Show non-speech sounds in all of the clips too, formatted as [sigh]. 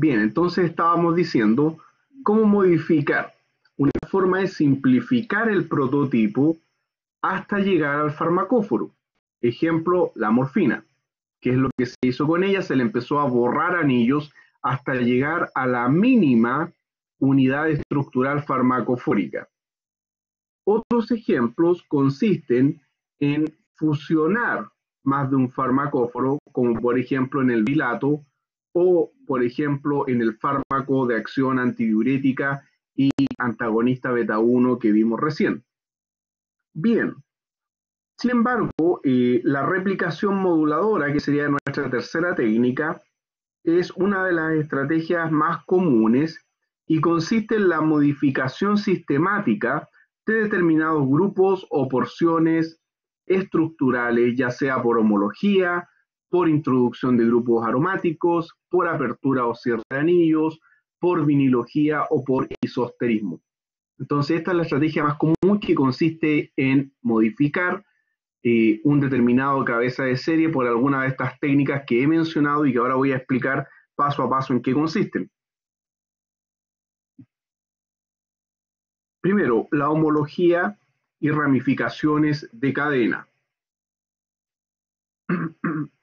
Bien, entonces estábamos diciendo cómo modificar. Una forma es simplificar el prototipo hasta llegar al farmacóforo. Ejemplo, la morfina, que es lo que se hizo con ella, se le empezó a borrar anillos hasta llegar a la mínima unidad estructural farmacofórica. Otros ejemplos consisten en fusionar más de un farmacóforo, como por ejemplo en el bilato o por ejemplo en el fármaco de acción antidiurética y antagonista beta 1 que vimos recién. Bien, sin embargo, eh, la replicación moduladora, que sería nuestra tercera técnica, es una de las estrategias más comunes y consiste en la modificación sistemática de determinados grupos o porciones estructurales, ya sea por homología, por introducción de grupos aromáticos, por apertura o cierre de anillos, por vinilogía o por isosterismo. Entonces, esta es la estrategia más común que consiste en modificar eh, un determinado cabeza de serie por alguna de estas técnicas que he mencionado y que ahora voy a explicar paso a paso en qué consisten. Primero, la homología y ramificaciones de cadena. [clears throat]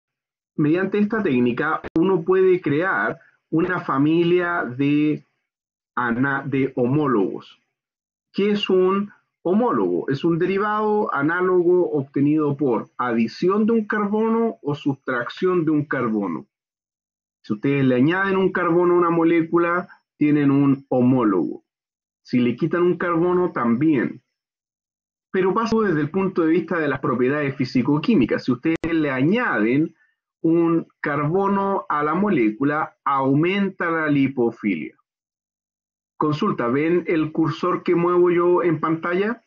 Mediante esta técnica, uno puede crear una familia de, homólogos. ¿Qué es un homólogo? Es un derivado análogo obtenido por adición de un carbono o sustracción de un carbono. Si ustedes le añaden un carbono a una molécula, tienen un homólogo. Si le quitan un carbono, también. Pero paso desde el punto de vista de las propiedades físico-químicas. Si ustedes le añaden un carbono a la molécula, aumenta la lipofilia. Consulta, ¿ven el cursor que muevo yo en pantalla?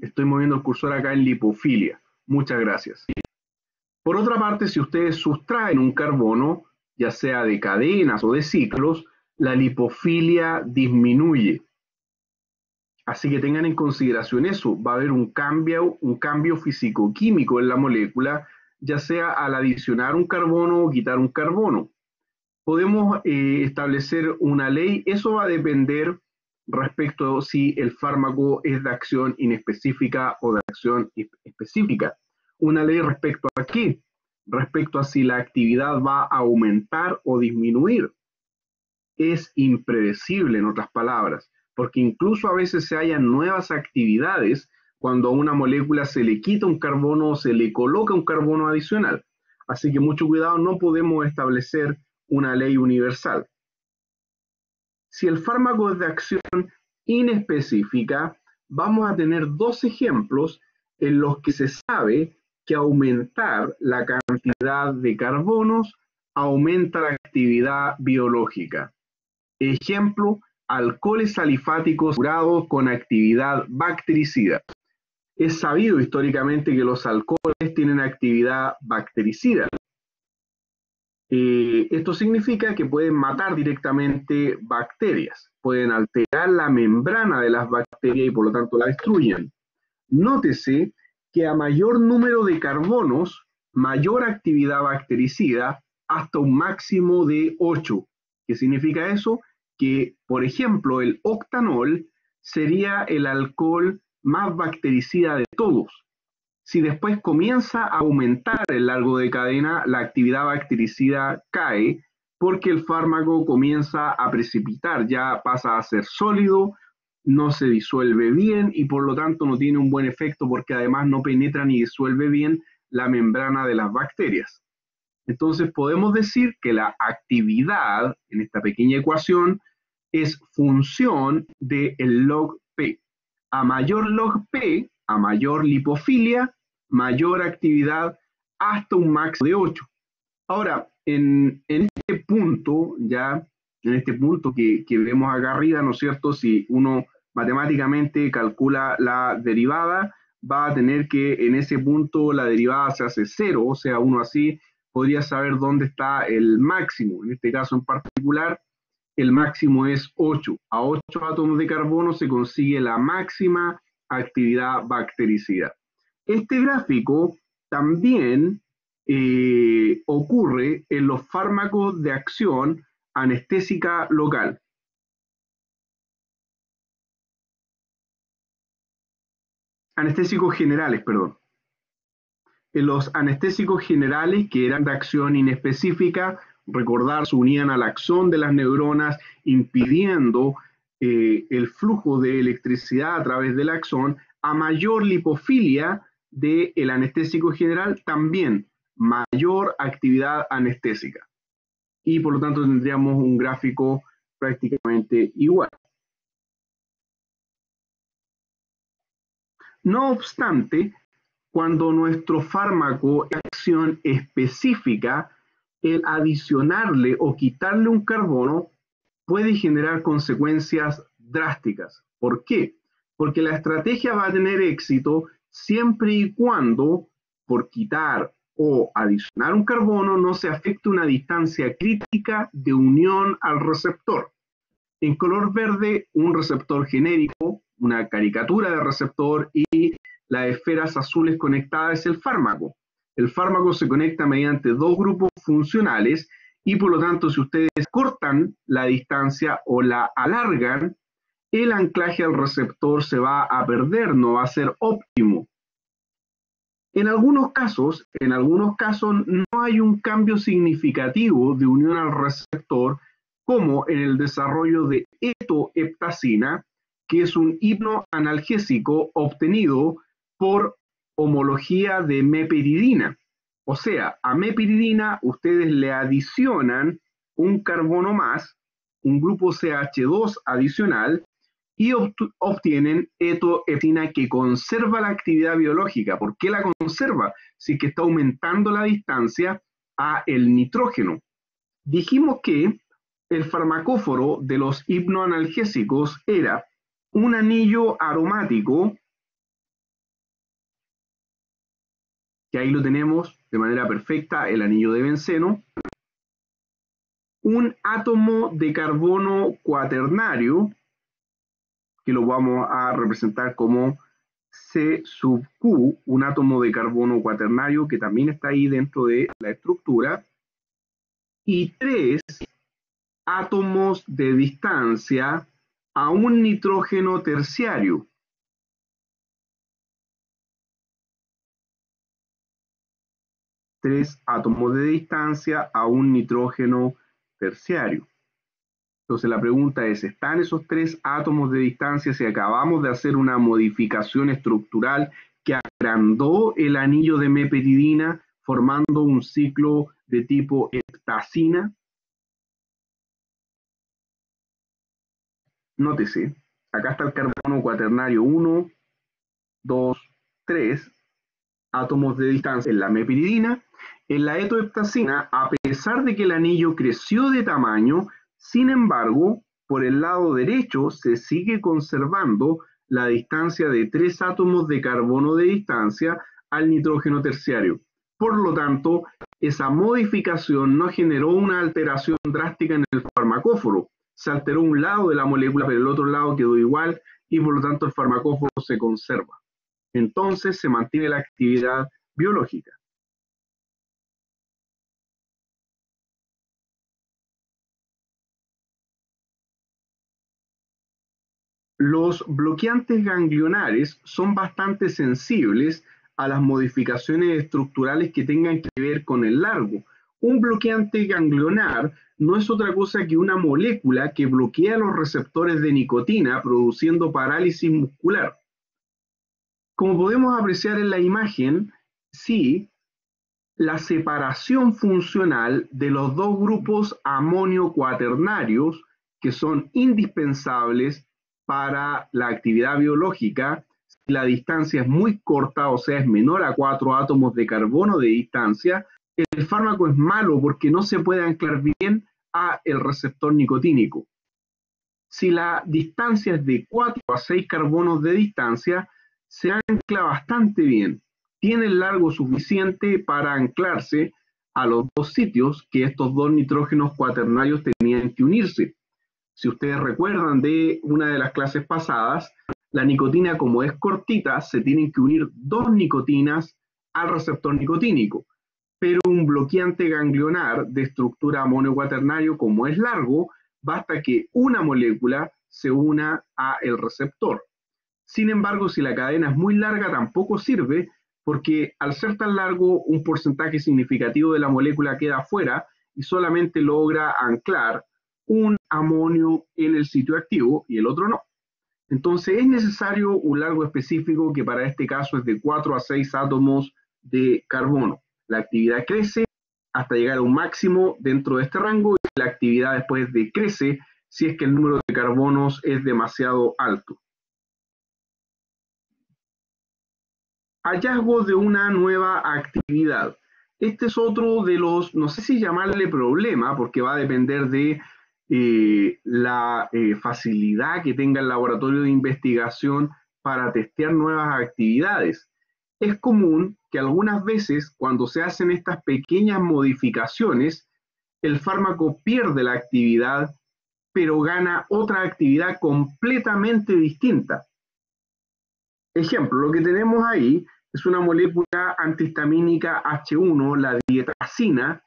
Estoy moviendo el cursor acá en lipofilia. Muchas gracias. Por otra parte, si ustedes sustraen un carbono, ya sea de cadenas o de ciclos, la lipofilia disminuye. Así que tengan en consideración eso, va a haber un cambio, un cambio físico-químico en la molécula, ya sea al adicionar un carbono o quitar un carbono. Podemos eh, establecer una ley, eso va a depender respecto a si el fármaco es de acción inespecífica o de acción específica. Una ley respecto a qué? Respecto a si la actividad va a aumentar o disminuir es impredecible, en otras palabras, porque incluso a veces se hallan nuevas actividades cuando a una molécula se le quita un carbono o se le coloca un carbono adicional. Así que mucho cuidado, no podemos establecer una ley universal. Si el fármaco es de acción inespecífica, vamos a tener dos ejemplos en los que se sabe que aumentar la cantidad de carbonos aumenta la actividad biológica. Ejemplo, alcoholes alifáticos curados con actividad bactericida. Es sabido históricamente que los alcoholes tienen actividad bactericida. Eh, esto significa que pueden matar directamente bacterias, pueden alterar la membrana de las bacterias y por lo tanto la destruyen. Nótese que a mayor número de carbonos, mayor actividad bactericida, hasta un máximo de 8. ¿Qué significa eso? Que, por ejemplo, el octanol sería el alcohol más bactericida de todos. Si después comienza a aumentar el largo de cadena, la actividad bactericida cae porque el fármaco comienza a precipitar, ya pasa a ser sólido, no se disuelve bien y por lo tanto no tiene un buen efecto porque además no penetra ni disuelve bien la membrana de las bacterias. Entonces podemos decir que la actividad en esta pequeña ecuación es función del log P. A mayor log P, a mayor lipofilia, mayor actividad hasta un máximo de 8. Ahora, en, este punto, ya, en este punto que, que vemos acá arriba, ¿no es cierto? Si uno matemáticamente calcula la derivada, va a tener que en ese punto la derivada se hace cero, o sea, uno así podría saber dónde está el máximo. En este caso en particular, el máximo es 8. A 8 átomos de carbono se consigue la máxima actividad bactericida. Este gráfico también eh, ocurre en los fármacos de acción anestésica local. Anestésicos generales, perdón. En los anestésicos generales que eran de acción inespecífica, recordar, se unían al axón de las neuronas, impidiendo eh, el flujo de electricidad a través del axón, a mayor lipofilia del anestésico general, también mayor actividad anestésica. Y por lo tanto tendríamos un gráfico prácticamente igual. No obstante, cuando nuestro fármaco acción específica, el adicionarle o quitarle un carbono puede generar consecuencias drásticas. ¿Por qué? Porque la estrategia va a tener éxito siempre y cuando por quitar o adicionar un carbono no se afecte una distancia crítica de unión al receptor. En color verde, un receptor genérico, una caricatura de receptor y las esferas azules conectadas es el fármaco. El fármaco se conecta mediante dos grupos funcionales y por lo tanto si ustedes cortan la distancia o la alargan, el anclaje al receptor se va a perder, no va a ser óptimo. En algunos casos, en algunos casos no hay un cambio significativo de unión al receptor, como en el desarrollo de etoheptacina, que es un hipnoanalgésico obtenido por homología de mepiridina. O sea, a mepiridina ustedes le adicionan un carbono más, un grupo CH2 adicional, y obtienen etoeptina que conserva la actividad biológica. ¿Por qué la conserva? Si que está aumentando la distancia a el nitrógeno. Dijimos que el farmacóforo de los hipnoanalgésicos era un anillo aromático, que ahí lo tenemos de manera perfecta, el anillo de benceno, un átomo de carbono cuaternario, que lo vamos a representar como C sub Q, un átomo de carbono cuaternario que también está ahí dentro de la estructura, y tres átomos de distancia a un nitrógeno terciario. Tres átomos de distancia a un nitrógeno terciario. Entonces la pregunta es, ¿están esos tres átomos de distancia si acabamos de hacer una modificación estructural que agrandó el anillo de meperidina formando un ciclo de tipo heptacina? Nótese, acá está el carbono cuaternario 1, 2, 3 átomos de distancia en la mepiridina. En la etoheptacina, a pesar de que el anillo creció de tamaño, sin embargo, por el lado derecho se sigue conservando la distancia de tres átomos de carbono de distancia al nitrógeno terciario. Por lo tanto, esa modificación no generó una alteración drástica en el farmacóforo. Se alteró un lado de la molécula, pero el otro lado quedó igual y por lo tanto el farmacóforo se conserva. Entonces se mantiene la actividad biológica. Los bloqueantes ganglionares son bastante sensibles a las modificaciones estructurales que tengan que ver con el largo. Un bloqueante ganglionar no es otra cosa que una molécula que bloquea los receptores de nicotina produciendo parálisis muscular. Como podemos apreciar en la imagen, sí, la separación funcional de los dos grupos amonio cuaternarios que son indispensables para la actividad biológica, si la distancia es muy corta, o sea, es menor a cuatro átomos de carbono de distancia, el fármaco es malo porque no se puede anclar bien a el receptor nicotínico. Si la distancia es de 4 a 6 carbonos de distancia, se ancla bastante bien. Tiene el largo suficiente para anclarse a los dos sitios que estos dos nitrógenos cuaternarios tenían que unirse. Si ustedes recuerdan de una de las clases pasadas, la nicotina como es cortita, se tienen que unir dos nicotinas al receptor nicotínico. pero un bloqueante ganglionar de estructura amonio cuaternario, como es largo, basta que una molécula se una a el receptor. Sin embargo, si la cadena es muy larga, tampoco sirve, porque al ser tan largo, un porcentaje significativo de la molécula queda afuera y solamente logra anclar un amonio en el sitio activo y el otro no. Entonces es necesario un largo específico que para este caso es de 4 a 6 átomos de carbono. La actividad crece hasta llegar a un máximo dentro de este rango y la actividad después decrece si es que el número de carbonos es demasiado alto. Hallazgo de una nueva actividad. Este es otro de los, no sé si llamarle problema, porque va a depender de eh, la eh, facilidad que tenga el laboratorio de investigación para testear nuevas actividades. Es común que algunas veces cuando se hacen estas pequeñas modificaciones, el fármaco pierde la actividad, pero gana otra actividad completamente distinta. Ejemplo, lo que tenemos ahí es una molécula antihistamínica H1, la dietacina,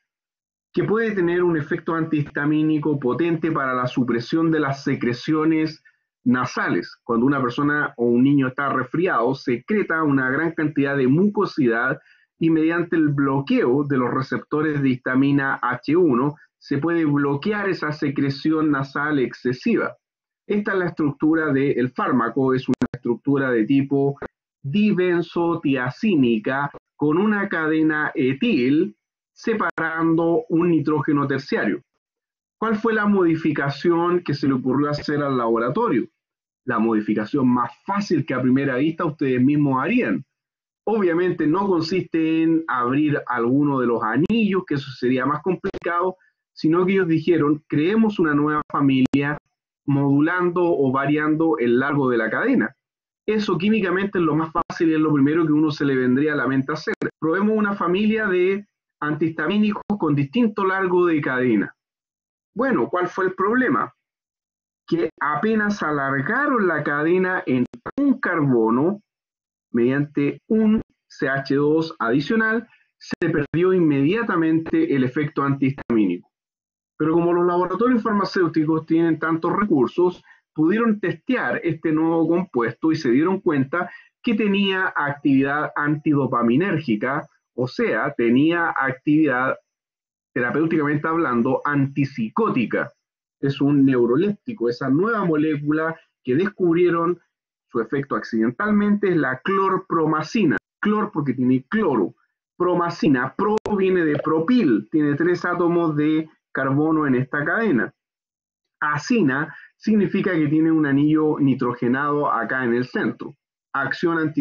que puede tener un efecto antihistamínico potente para la supresión de las secreciones nasales. Cuando una persona o un niño está resfriado, secreta una gran cantidad de mucosidad y mediante el bloqueo de los receptores de histamina H1 se puede bloquear esa secreción nasal excesiva. Esta es la estructura del fármaco, es una estructura de tipo dibenzotiacínica con una cadena etil separando un nitrógeno terciario. ¿Cuál fue la modificación que se le ocurrió hacer al laboratorio? La modificación más fácil que a primera vista ustedes mismos harían. Obviamente no consiste en abrir alguno de los anillos, que eso sería más complicado, sino que ellos dijeron, creemos una nueva familia modulando o variando el largo de la cadena. Eso químicamente es lo más fácil y es lo primero que uno se le vendría a la mente hacer. Probemos una familia de antihistamínicos con distinto largo de cadena. Bueno, ¿cuál fue el problema? Que apenas alargaron la cadena en un carbono mediante un CH2 adicional, se perdió inmediatamente el efecto antihistamínico. Pero como los laboratorios farmacéuticos tienen tantos recursos, pudieron testear este nuevo compuesto y se dieron cuenta que tenía actividad antidopaminérgica o sea, tenía actividad terapéuticamente hablando antipsicótica. Es un neuroléptico, esa nueva molécula que descubrieron su efecto accidentalmente es la clorpromacina. Clor porque tiene cloro. Promacina, pro viene de propil, tiene tres átomos de carbono en esta cadena. Acina significa que tiene un anillo nitrogenado acá en el centro. Acción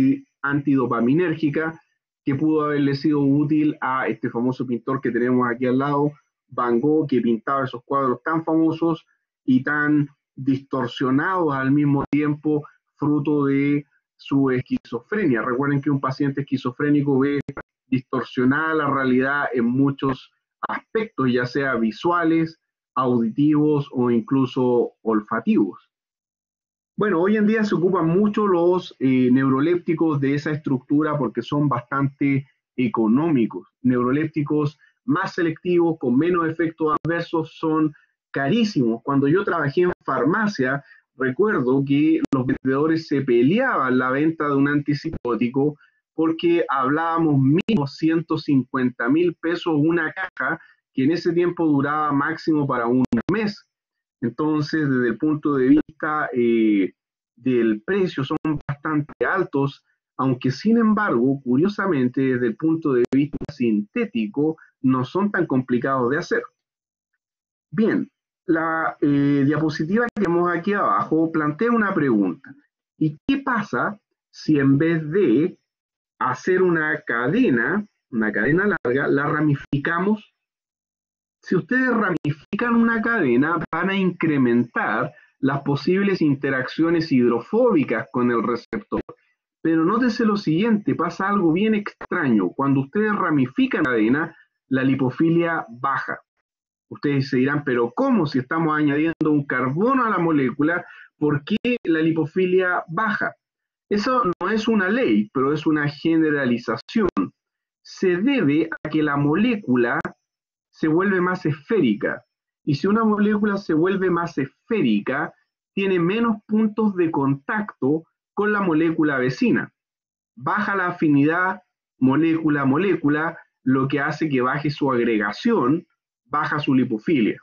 antidopaminérgica que pudo haberle sido útil a este famoso pintor que tenemos aquí al lado, Van Gogh, que pintaba esos cuadros tan famosos y tan distorsionados al mismo tiempo, fruto de su esquizofrenia. Recuerden que un paciente esquizofrénico ve distorsionada la realidad en muchos aspectos, ya sea visuales, auditivos o incluso olfativos. Bueno, hoy en día se ocupan mucho los eh, neurolépticos de esa estructura porque son bastante económicos. Neurolépticos más selectivos, con menos efectos adversos, son carísimos. Cuando yo trabajé en farmacia, recuerdo que los vendedores se peleaban la venta de un antipsicótico porque hablábamos mínimo 150 mil pesos una caja que en ese tiempo duraba máximo para un mes. Entonces, desde el punto de vista eh, del precio, son bastante altos, aunque sin embargo, curiosamente, desde el punto de vista sintético, no son tan complicados de hacer. Bien, la eh, diapositiva que vemos aquí abajo plantea una pregunta. ¿Y qué pasa si en vez de hacer una cadena, una cadena larga, la ramificamos si ustedes ramifican una cadena, van a incrementar las posibles interacciones hidrofóbicas con el receptor. Pero nótese lo siguiente, pasa algo bien extraño. Cuando ustedes ramifican la cadena, la lipofilia baja. Ustedes se dirán, pero ¿cómo si estamos añadiendo un carbono a la molécula? ¿Por qué la lipofilia baja? Eso no es una ley, pero es una generalización. se debe a que la molécula se vuelve más esférica. Y si una molécula se vuelve más esférica, tiene menos puntos de contacto con la molécula vecina. Baja la afinidad molécula-molécula, lo que hace que baje su agregación, baja su lipofilia.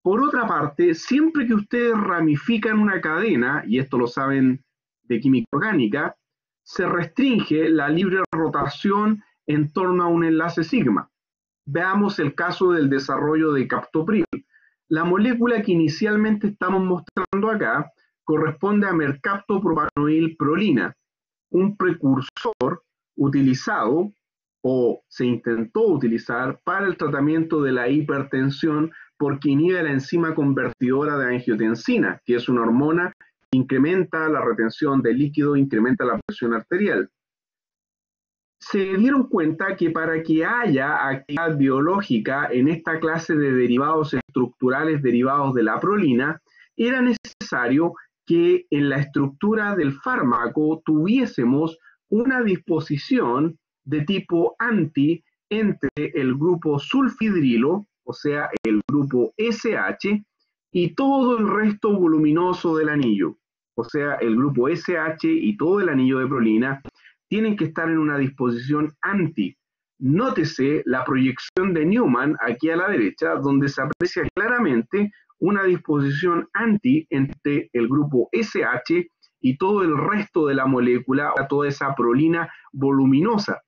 Por otra parte, siempre que ustedes ramifican una cadena, y esto lo saben de química orgánica, se restringe la libre rotación en torno a un enlace sigma. Veamos el caso del desarrollo de captopril. La molécula que inicialmente estamos mostrando acá corresponde a mercaptopropanoil prolina, un precursor utilizado o se intentó utilizar para el tratamiento de la hipertensión porque inhibe la enzima convertidora de angiotensina, que es una hormona que incrementa la retención de líquido, incrementa la presión arterial. Se dieron cuenta que para que haya actividad biológica en esta clase de derivados estructurales derivados de la prolina, era necesario que en la estructura del fármaco tuviésemos una disposición de tipo anti entre el grupo sulfidrilo, o sea, el grupo SH, y todo el resto voluminoso del anillo, o sea, el grupo SH y todo el anillo de prolina, tienen que estar en una disposición anti. Nótese la proyección de Newman aquí a la derecha, donde se aprecia claramente una disposición anti entre el grupo SH y todo el resto de la molécula, toda esa prolina voluminosa.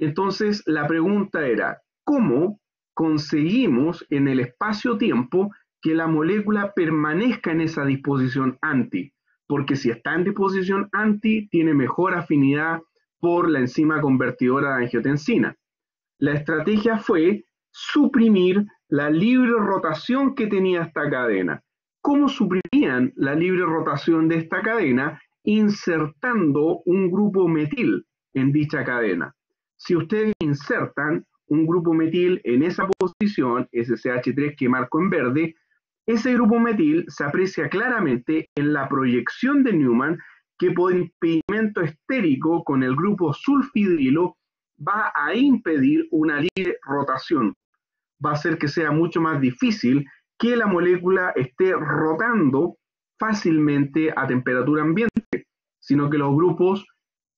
Entonces, la pregunta era, ¿cómo conseguimos en el espacio-tiempo que la molécula permanezca en esa disposición anti? Porque si está en disposición anti, tiene mejor afinidad por la enzima convertidora de angiotensina. La estrategia fue suprimir la libre rotación que tenía esta cadena. ¿Cómo suprimían la libre rotación de esta cadena? Insertando un grupo metil en dicha cadena. Si ustedes insertan un grupo metil en esa posición, SCH3 que marco en verde, ese grupo metil se aprecia claramente en la proyección de Newman que por impedimento estérico con el grupo sulfidrilo va a impedir una libre rotación. Va a hacer que sea mucho más difícil que la molécula esté rotando fácilmente a temperatura ambiente, sino que los grupos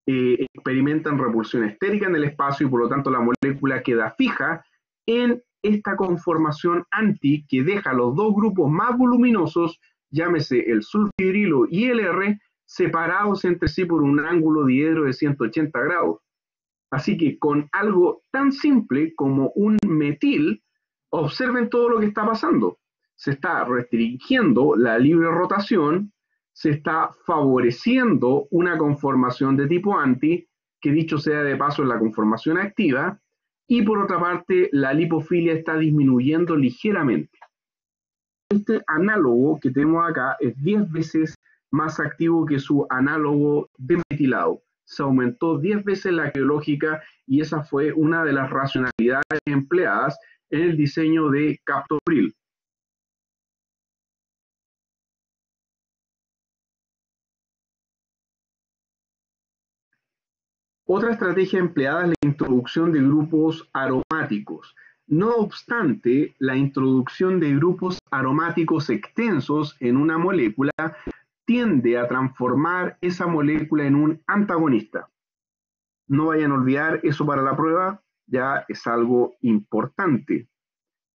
eh, experimentan repulsión estérica en el espacio y por lo tanto la molécula queda fija en esta conformación anti que deja los dos grupos más voluminosos, llámese el sulfidrilo y el R, separados entre sí por un ángulo diedro de 180 grados. Así que con algo tan simple como un metil, observen todo lo que está pasando. Se está restringiendo la libre rotación, se está favoreciendo una conformación de tipo anti, que dicho sea de paso es la conformación activa, y por otra parte la lipofilia está disminuyendo ligeramente. Este análogo que tenemos acá es 10 veces más activo que su análogo de metilado. Se aumentó 10 veces la geológica y esa fue una de las racionalidades empleadas en el diseño de Captopril. Otra estrategia empleada es la introducción de grupos aromáticos. No obstante, la introducción de grupos aromáticos extensos en una molécula tiende a transformar esa molécula en un antagonista. No vayan a olvidar eso para la prueba, ya es algo importante.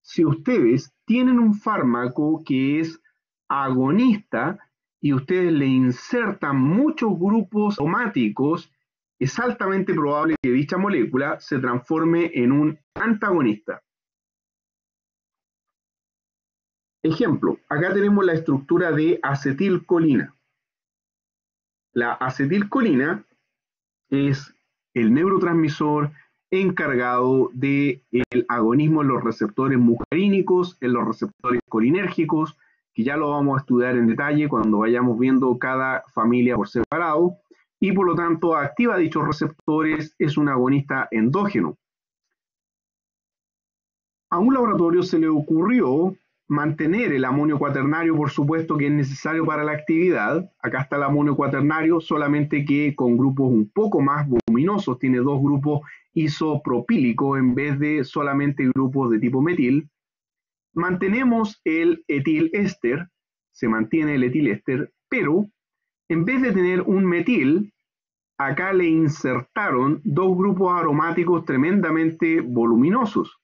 Si ustedes tienen un fármaco que es agonista y ustedes le insertan muchos grupos aromáticos, es altamente probable que dicha molécula se transforme en un antagonista. Ejemplo, acá tenemos la estructura de acetilcolina. La acetilcolina es el neurotransmisor encargado del agonismo en los receptores mucarínicos, en los receptores colinérgicos, que ya lo vamos a estudiar en detalle cuando vayamos viendo cada familia por separado, y por lo tanto activa dichos receptores, es un agonista endógeno. A un laboratorio se le ocurrió mantener el amonio cuaternario, por supuesto que es necesario para la actividad. Acá está el amonio cuaternario, solamente que con grupos un poco más voluminosos, tiene dos grupos isopropílicos en vez de solamente grupos de tipo metil. Mantenemos el etil-éster, se mantiene el etil-éster, pero en vez de tener un metil, acá le insertaron dos grupos aromáticos tremendamente voluminosos,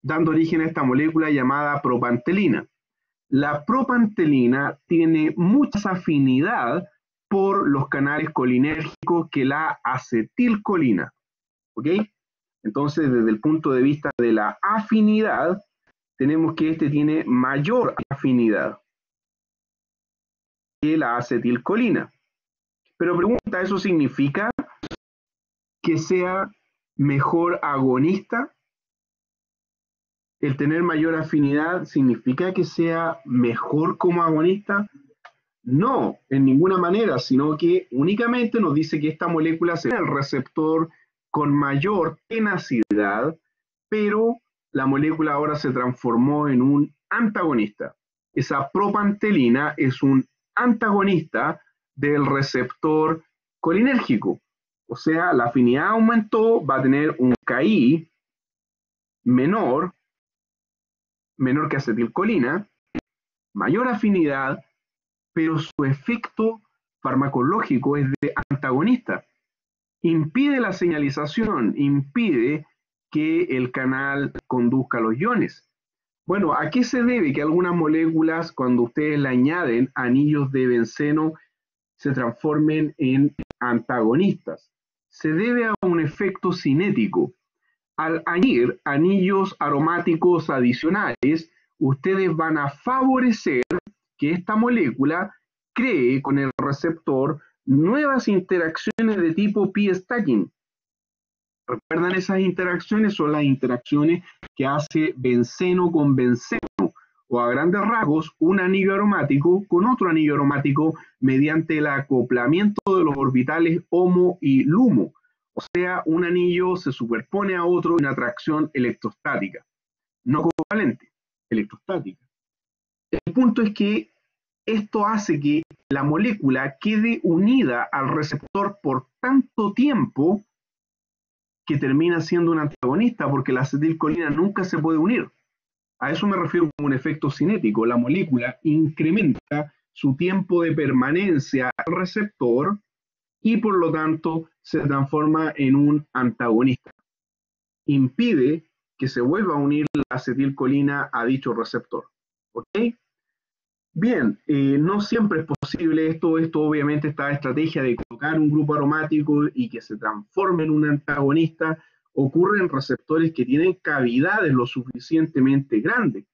dando origen a esta molécula llamada propantelina. La propantelina tiene mucha afinidad por los canales colinérgicos que la acetilcolina. ¿Ok? Entonces, desde el punto de vista de la afinidad, tenemos que este tiene mayor afinidad la acetilcolina. Pero pregunta, ¿eso significa que sea mejor agonista? ¿El tener mayor afinidad significa que sea mejor como agonista? No, en ninguna manera, sino que únicamente nos dice que esta molécula será el receptor con mayor tenacidad, pero la molécula ahora se transformó en un antagonista. Esa propantelina es un antagonista del receptor colinérgico. O sea, la afinidad aumentó, va a tener un KI menor, menor que acetilcolina, mayor afinidad, pero su efecto farmacológico es de antagonista. Impide la señalización, impide que el canal conduzca los iones. Bueno, ¿a qué se debe que algunas moléculas, cuando ustedes le añaden anillos de benceno, se transformen en antagonistas. Se debe a un efecto cinético. Al añadir anillos aromáticos adicionales, ustedes van a favorecer que esta molécula cree con el receptor nuevas interacciones de tipo p-stacking. ¿Recuerdan esas interacciones? Son las interacciones que hace benceno con benceno o a grandes rasgos un anillo aromático con otro anillo aromático mediante el acoplamiento de los orbitales HOMO y LUMO. O sea, un anillo se superpone a otro en atracción electrostática, no covalente, electrostática. El punto es que esto hace que la molécula quede unida al receptor por tanto tiempo que termina siendo un antagonista porque la acetilcolina nunca se puede unir. A eso me refiero como un efecto cinético. La molécula incrementa su tiempo de permanencia al receptor y por lo tanto se transforma en un antagonista. Impide que se vuelva a unir la acetilcolina a dicho receptor. ¿Ok? Bien, eh, no siempre es posible esto. Esto obviamente esta estrategia de colocar un grupo aromático y que se transforme en un antagonista ocurre en receptores que tienen cavidades lo suficientemente grandes.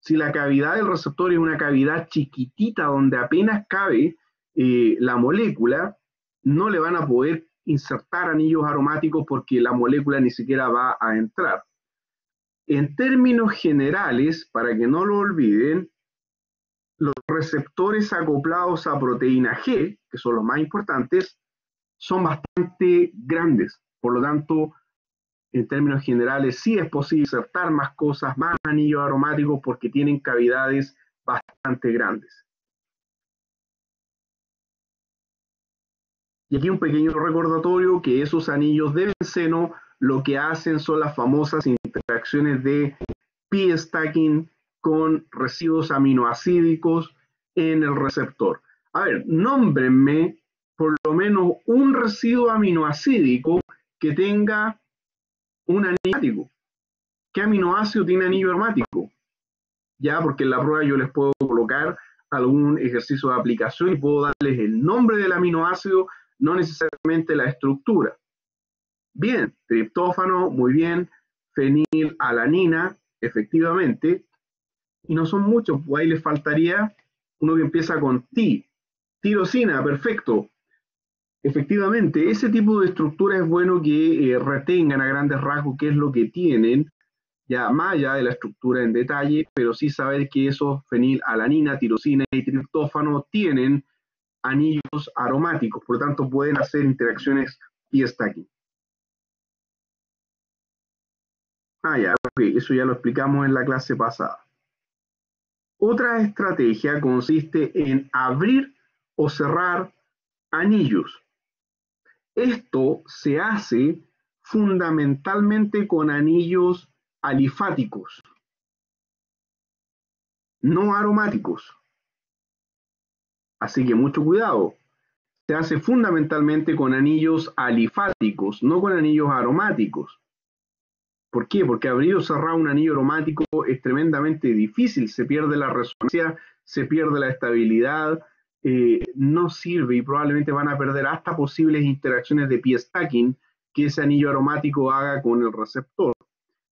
Si la cavidad del receptor es una cavidad chiquitita donde apenas cabe eh, la molécula, no le van a poder insertar anillos aromáticos porque la molécula ni siquiera va a entrar. En términos generales, para que no lo olviden, los receptores acoplados a proteína G, que son los más importantes, son bastante grandes. Por lo tanto, en términos generales, sí es posible insertar más cosas, más anillos aromáticos, porque tienen cavidades bastante grandes. Y aquí un pequeño recordatorio que esos anillos de benceno lo que hacen son las famosas interacciones de p-stacking con residuos aminoacídicos en el receptor. A ver, nómbrenme por lo menos un residuo aminoacídico que tenga un anillo aromático. ¿Qué aminoácido tiene anillo aromático? Ya, porque en la prueba yo les puedo colocar algún ejercicio de aplicación y puedo darles el nombre del aminoácido, no necesariamente la estructura. Bien, triptófano, muy bien, fenilalanina, efectivamente, y no son muchos, pues ahí les faltaría uno que empieza con ti, tirosina, perfecto, Efectivamente, ese tipo de estructura es bueno que eh, retengan a grandes rasgos qué es lo que tienen, ya más allá de la estructura en detalle, pero sí saber que esos fenilalanina, tirosina y triptófano tienen anillos aromáticos, por lo tanto pueden hacer interacciones y está aquí. Ah, ya, eso ya lo explicamos en la clase pasada. Otra estrategia consiste en abrir o cerrar anillos. Esto se hace fundamentalmente con anillos alifáticos, no aromáticos. Así que mucho cuidado. Se hace fundamentalmente con anillos alifáticos, no con anillos aromáticos. ¿Por qué? Porque abrir o cerrar un anillo aromático es tremendamente difícil, se pierde la resonancia, se pierde la estabilidad, eh, no sirve y probablemente van a perder hasta posibles interacciones de pie stacking que ese anillo aromático haga con el receptor.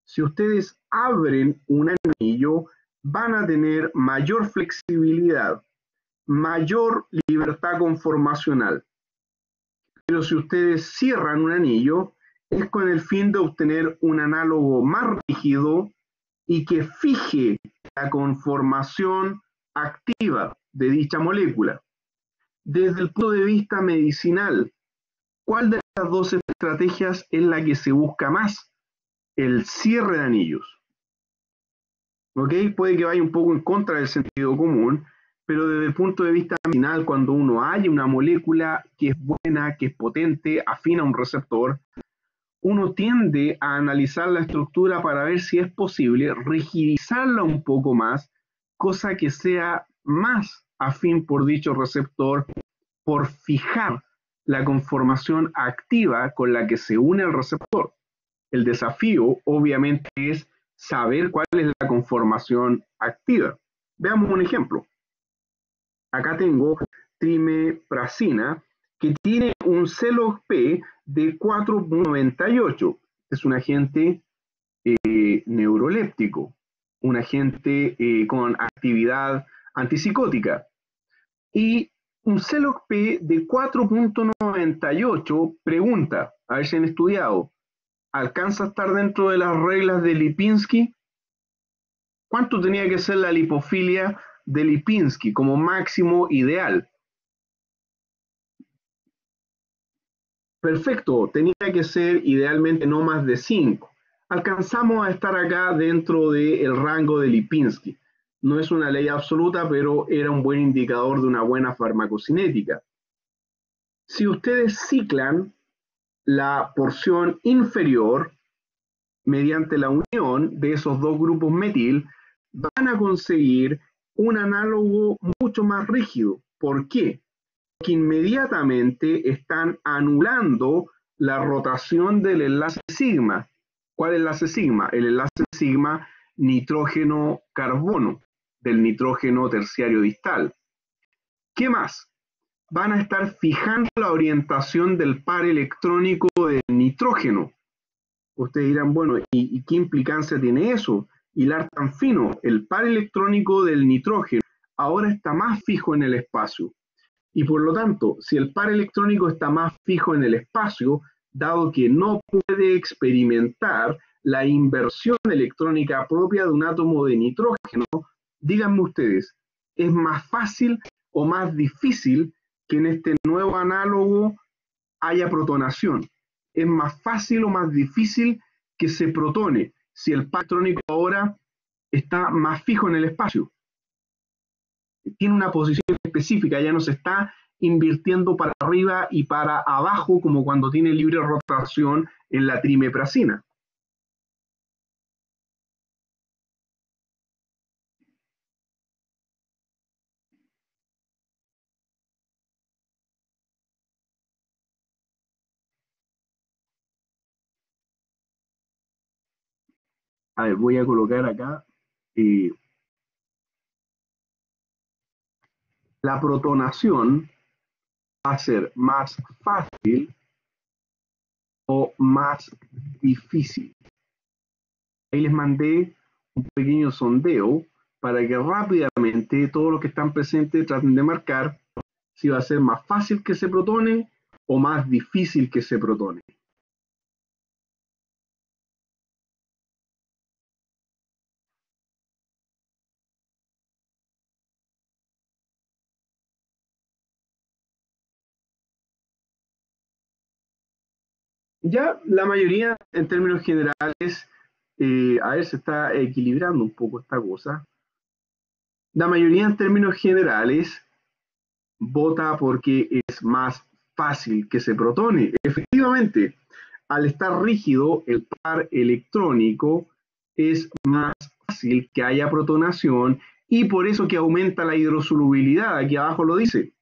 Si ustedes abren un anillo, van a tener mayor flexibilidad, mayor libertad conformacional. Pero si ustedes cierran un anillo, es con el fin de obtener un análogo más rígido y que fije la conformación activa de dicha molécula. Desde el punto de vista medicinal, ¿cuál de las dos estrategias es la que se busca más? El cierre de anillos. ¿Ok? Puede que vaya un poco en contra del sentido común, pero desde el punto de vista medicinal, cuando uno haya una molécula que es buena, que es potente, afina un receptor, uno tiende a analizar la estructura para ver si es posible rigidizarla un poco más, cosa que sea más afín por dicho receptor, por fijar la conformación activa con la que se une el receptor. El desafío, obviamente, es saber cuál es la conformación activa. Veamos un ejemplo. Acá tengo trimepracina, que tiene un CELOG P de 4.98. Es un agente eh, neuroléptico, un agente eh, con actividad antipsicótica. Y un CELOG P de 4.98 pregunta, a ver si han estudiado, ¿alcanza a estar dentro de las reglas de Lipinski? ¿Cuánto tenía que ser la lipofilia de Lipinski como máximo ideal? Perfecto, tenía que ser idealmente no más de 5. Alcanzamos a estar acá dentro del rango de Lipinski. No es una ley absoluta, pero era un buen indicador de una buena farmacocinética. Si ustedes ciclan la porción inferior mediante la unión de esos dos grupos metil, van a conseguir un análogo mucho más rígido. ¿Por qué? Que inmediatamente están anulando la rotación del enlace sigma. ¿Cuál enlace sigma? El enlace sigma nitrógeno-carbono del nitrógeno terciario distal. ¿Qué más? Van a estar fijando la orientación del par electrónico del nitrógeno. Ustedes dirán, bueno, ¿y, qué implicancia tiene eso? Hilar tan fino, el par electrónico del nitrógeno ahora está más fijo en el espacio. Y por lo tanto, si el par electrónico está más fijo en el espacio, dado que no puede experimentar la inversión electrónica propia de un átomo de nitrógeno, díganme ustedes, ¿es más fácil o más difícil que en este nuevo análogo haya protonación? ¿Es más fácil o más difícil que se protone si el par electrónico ahora está más fijo en el espacio? tiene una posición específica, ya no se está invirtiendo para arriba y para abajo como cuando tiene libre rotación en la trimepracina. A ver, voy a colocar acá eh, la protonación va a ser más fácil o más difícil. Ahí les mandé un pequeño sondeo para que rápidamente todos los que están presentes traten de marcar si va a ser más fácil que se protone o más difícil que se protone. Ya la mayoría, en términos generales, eh, a ver, se está equilibrando un poco esta cosa. La mayoría en términos generales vota porque es más fácil que se protone. Efectivamente, al estar rígido, el par electrónico es más fácil que haya protonación y por eso que aumenta la hidrosolubilidad. Aquí abajo lo dice.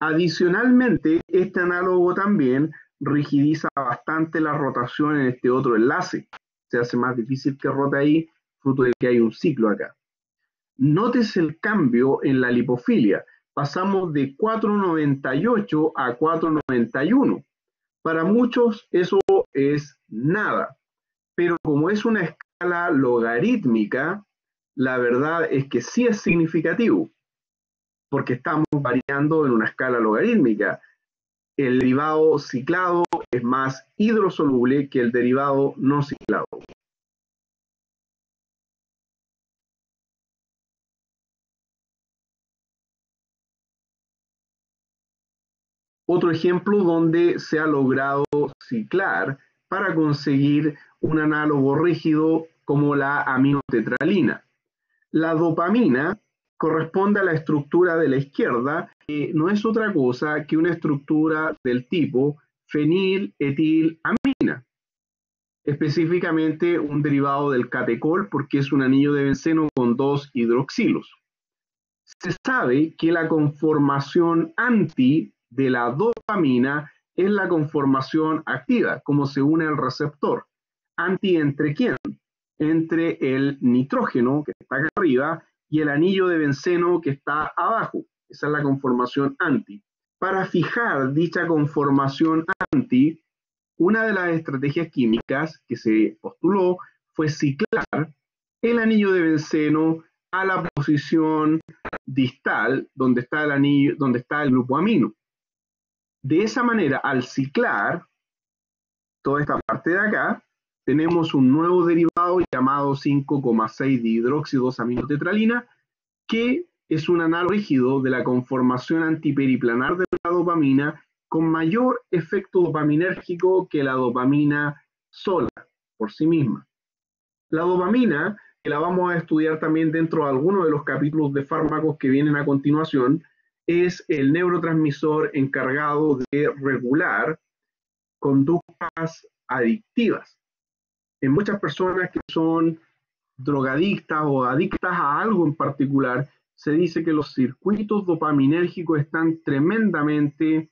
Adicionalmente, este análogo también rigidiza bastante la rotación en este otro enlace. Se hace más difícil que rote ahí, fruto de que hay un ciclo acá. Nótese el cambio en la lipofilia. Pasamos de 498 a 491. Para muchos eso es nada, pero como es una escala logarítmica, la verdad es que sí es significativo, porque estamos variando en una escala logarítmica. El derivado ciclado es más hidrosoluble que el derivado no ciclado. Otro ejemplo donde se ha logrado ciclar para conseguir un análogo rígido como la aminotetralina. La dopamina corresponde a la estructura de la izquierda, que no es otra cosa que una estructura del tipo feniletilamina, específicamente un derivado del catecol porque es un anillo de benceno con dos hidroxilos. Se sabe que la conformación anti de la dopamina es la conformación activa, como se une al receptor. ¿Anti entre quién? Entre el nitrógeno, que está acá arriba, y el anillo de benceno, que está abajo. Esa es la conformación anti. Para fijar dicha conformación anti, una de las estrategias químicas que se postuló fue ciclar el anillo de benceno a la posición distal donde está el anillo, donde está el grupo amino. De esa manera, al ciclar toda esta parte de acá, tenemos un nuevo derivado llamado 5,6 dihidróxido aminotetralina, que es un análogo rígido de la conformación antiperiplanar de la dopamina con mayor efecto dopaminérgico que la dopamina sola por sí misma. La dopamina, que la vamos a estudiar también dentro de algunos de los capítulos de fármacos que vienen a continuación, es el neurotransmisor encargado de regular conductas adictivas. En muchas personas que son drogadictas o adictas a algo en particular, se dice que los circuitos dopaminérgicos están tremendamente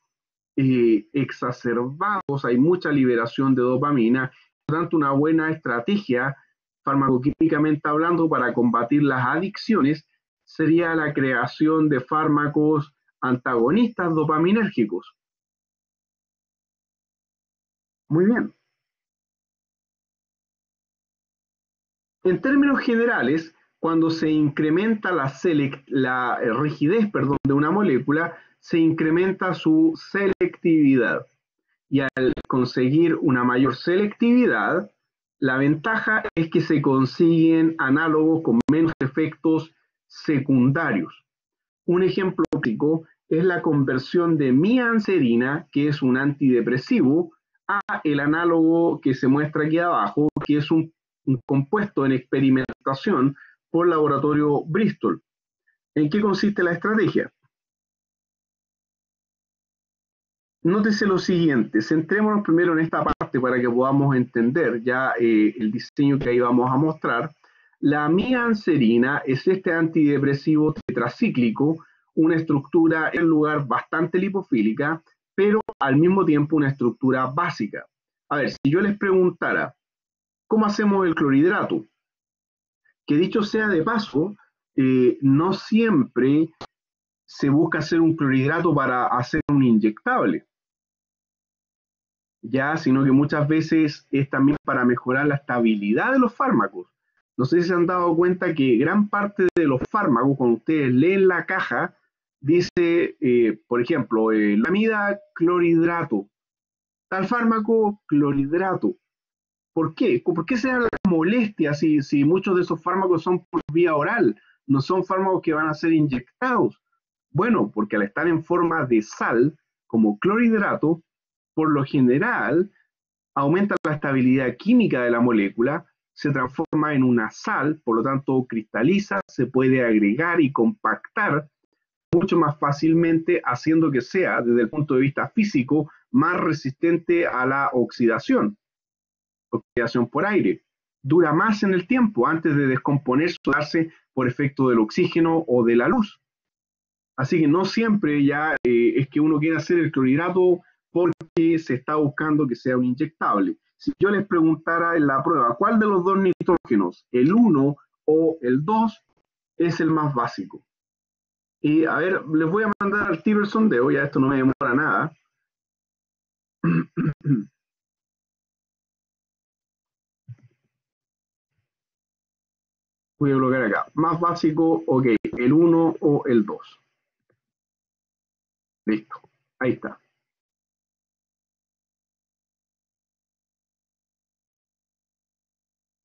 eh, exacerbados, hay mucha liberación de dopamina, por lo tanto una buena estrategia farmacoquímicamente hablando para combatir las adicciones sería la creación de fármacos antagonistas dopaminérgicos. Muy bien. En términos generales, cuando se incrementa la, la rigidez de una molécula, se incrementa su selectividad. Y al conseguir una mayor selectividad, la ventaja es que se consiguen análogos con menos efectos secundarios. Un ejemplo práctico es la conversión de mianserina, que es un antidepresivo, a el análogo que se muestra aquí abajo, que es un, compuesto en experimentación por laboratorio Bristol. ¿En qué consiste la estrategia? Nótese lo siguiente, centrémonos primero en esta parte para que podamos entender ya eh, el diseño que ahí vamos a mostrar. La mianserina es este antidepresivo tetracíclico, una estructura en lugar bastante lipofílica, pero al mismo tiempo una estructura básica. A ver, si yo les preguntara, ¿cómo hacemos el clorhidrato? Que dicho sea de paso, eh, no siempre se busca hacer un clorhidrato para hacer un inyectable, ya, sino que muchas veces es también para mejorar la estabilidad de los fármacos. No sé si se han dado cuenta que gran parte de los fármacos, cuando ustedes leen la caja, dice, eh, por ejemplo, eh, la amida clorhidrato, tal fármaco clorhidrato. ¿Por qué? ¿Por qué se da la molestia si, si muchos de esos fármacos son por vía oral? No son fármacos que van a ser inyectados. Bueno, porque al estar en forma de sal, como clorhidrato, por lo general aumenta la estabilidad química de la molécula, se transforma en una sal, por lo tanto cristaliza, se puede agregar y compactar mucho más fácilmente, haciendo que sea, desde el punto de vista físico, más resistente a la oxidación, oxidación por aire. Dura más en el tiempo antes de descomponerse darse por efecto del oxígeno o de la luz. Así que no siempre ya eh, es que uno quiere hacer el clorhidrato porque se está buscando que sea un inyectable. Si yo les preguntara en la prueba, ¿cuál de los dos nitrógenos, el 1 o el 2, es el más básico? Y a ver, les voy a mandar al tiro el sondeo, ya esto no me demora nada. [clears throat] Voy a bloquear acá. Más básico, ok, el 1 o el 2. Listo, ahí está.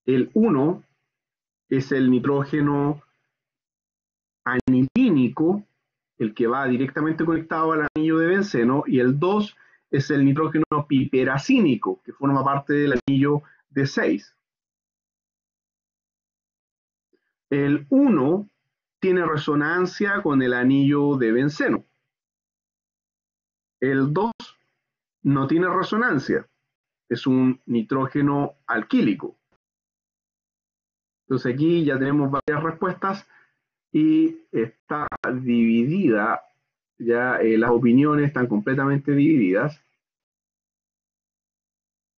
El 1 es el nitrógeno anilínico, el que va directamente conectado al anillo de benceno, y el 2 es el nitrógeno piperacínico, que forma parte del anillo de 6. El 1 tiene resonancia con el anillo de benceno. El 2 no tiene resonancia, es un nitrógeno alquílico. Entonces aquí ya tenemos varias respuestas y está dividida, ya eh, las opiniones están completamente divididas.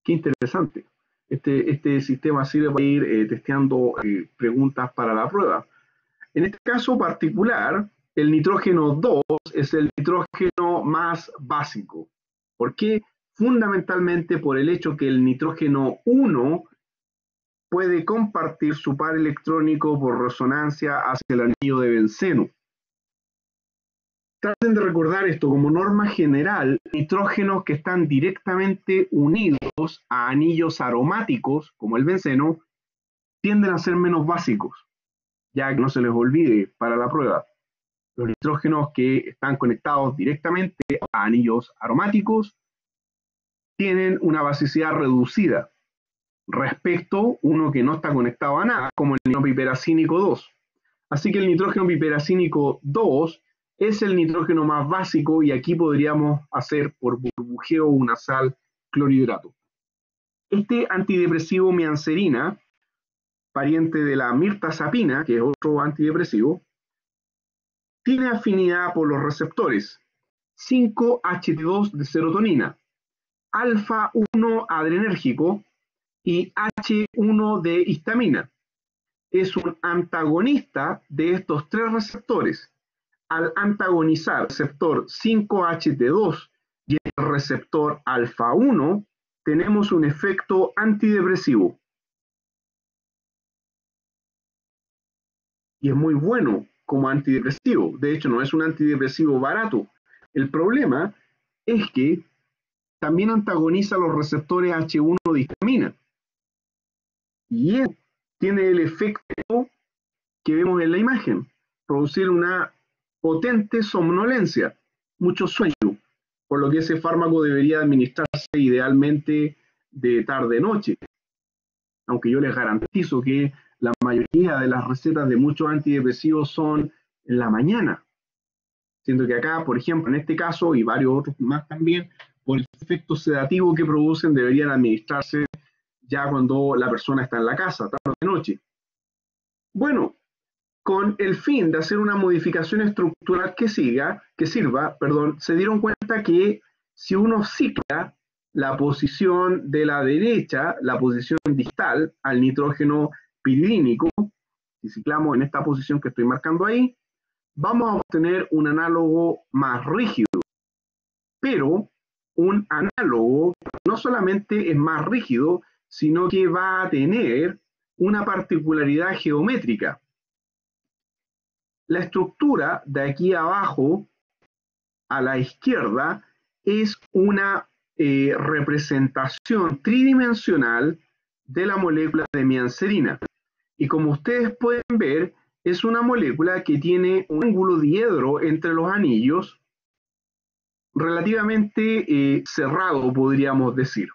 Qué interesante. Este, este sistema sirve para ir eh, testeando eh, preguntas para la prueba. En este caso particular, el nitrógeno 2 es el nitrógeno más básico. ¿Por qué? Fundamentalmente por el hecho que el nitrógeno 1 puede compartir su par electrónico por resonancia hacia el anillo de benceno. Traten de recordar esto como norma general, nitrógenos que están directamente unidos a anillos aromáticos, como el benceno, tienden a ser menos básicos, ya que no se les olvide para la prueba. Los nitrógenos que están conectados directamente a anillos aromáticos tienen una basicidad reducida, respecto uno que no está conectado a nada, como el nitrógeno piperacínico 2. Así que el nitrógeno piperacínico 2 es el nitrógeno más básico y aquí podríamos hacer por burbujeo una sal clorhidrato. Este antidepresivo miancerina, pariente de la mirtazapina, que es otro antidepresivo, tiene afinidad por los receptores 5-HT2 de serotonina, alfa 1 adrenérgico y H1 de histamina. Es un antagonista de estos tres receptores. Al antagonizar el receptor 5HT2 y el receptor alfa 1, tenemos un efecto antidepresivo. Y es muy bueno como antidepresivo. De hecho, no es un antidepresivo barato. El problema es que también antagoniza los receptores H1 de histamina y tiene el efecto que vemos en la imagen, producir una potente somnolencia, mucho sueño, por lo que ese fármaco debería administrarse idealmente de tarde-noche. Aunque yo les garantizo que la mayoría de las recetas de muchos antidepresivos son en la mañana. Siendo que acá, por ejemplo, en este caso y varios otros más también, por el efecto sedativo que producen, deberían administrarse ya cuando la persona está en la casa, tarde de noche. Bueno, con el fin de hacer una modificación estructural que siga, que sirva, perdón, se dieron cuenta que si uno cicla la posición de la derecha, la posición distal al nitrógeno piridínico, si ciclamos en esta posición que estoy marcando ahí, vamos a obtener un análogo más rígido. Pero un análogo no solamente es más rígido, sino que va a tener una particularidad geométrica. La estructura de aquí abajo a la izquierda es una eh, representación tridimensional de la molécula de miancerina. Y como ustedes pueden ver, es una molécula que tiene un ángulo diedro entre los anillos relativamente eh, cerrado, podríamos decir.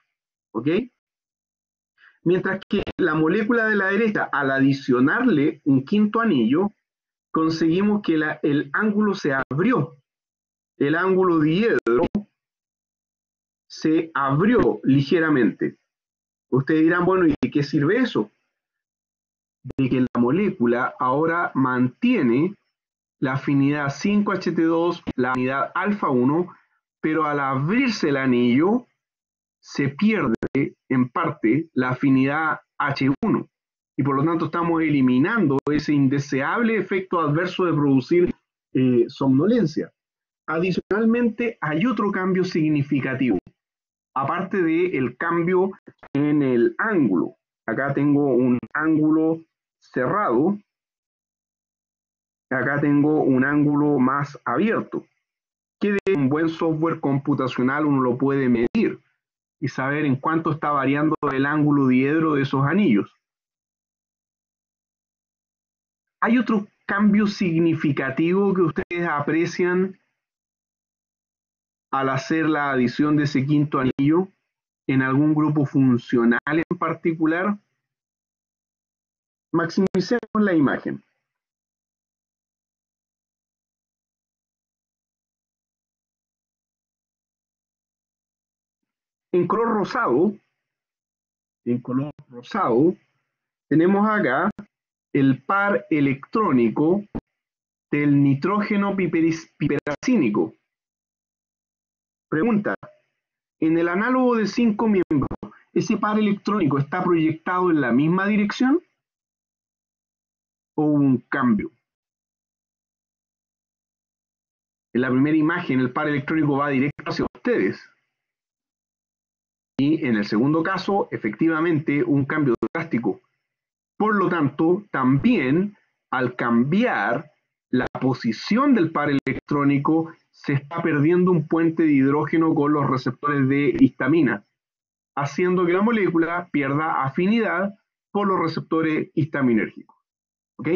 ¿Ok? Mientras que la molécula de la derecha, al adicionarle un quinto anillo, conseguimos que el ángulo se abrió. El ángulo diedro se abrió ligeramente. Ustedes dirán, bueno, ¿y de qué sirve eso? De que la molécula ahora mantiene la afinidad 5HT2, la afinidad alfa 1, pero al abrirse el anillo se pierde en parte la afinidad H1 y por lo tanto estamos eliminando ese indeseable efecto adverso de producir eh, somnolencia. Adicionalmente, hay otro cambio significativo, aparte del cambio en el ángulo. Acá tengo un ángulo cerrado, acá tengo un ángulo más abierto, que de un buen software computacional uno lo puede medir y saber en cuánto está variando el ángulo diedro de esos anillos. ¿Hay otro cambio significativo que ustedes aprecian al hacer la adición de ese quinto anillo en algún grupo funcional en particular? Maximicemos la imagen. En color rosado, en color rosado, tenemos acá el par electrónico del nitrógeno piperacínico. Pregunta, en el análogo de cinco miembros, ¿ese par electrónico está proyectado en la misma dirección? ¿O un cambio? En la primera imagen, el par electrónico va directo hacia ustedes. Y en el segundo caso, efectivamente, un cambio drástico por lo tanto, también al cambiar la posición del par electrónico, se está perdiendo un puente de hidrógeno con los receptores de histamina, haciendo que la molécula pierda afinidad por los receptores histaminérgicos. ¿Ok?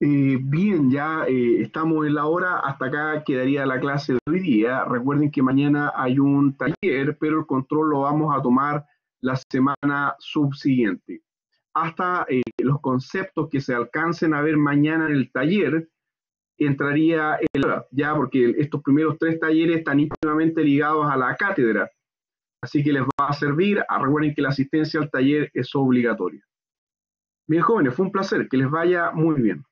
Eh, bien, ya eh, estamos en la hora, hasta acá quedaría la clase de hoy día. Recuerden que mañana hay un taller, pero el control lo vamos a tomar la semana subsiguiente hasta eh, los conceptos que se alcancen a ver mañana en el taller, entraría el, ya porque estos primeros tres talleres están íntimamente ligados a la cátedra, así que les va a servir. Ah, recuerden que la asistencia al taller es obligatoria. Bien, jóvenes, fue un placer, que les vaya muy bien.